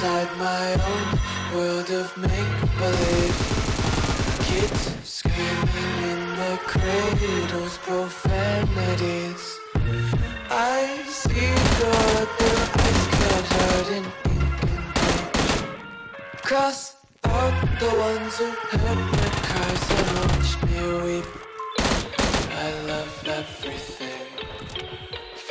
inside my own world of make-believe. Kids screaming in the cradles, profanities. I see God, their eyes covered in ink and paint. Cross out the ones who heard my cries and watched me weep. I love everything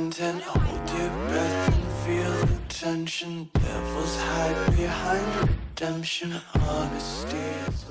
Content, hold your breath and feel the tension. Devils hide behind redemption, honesty is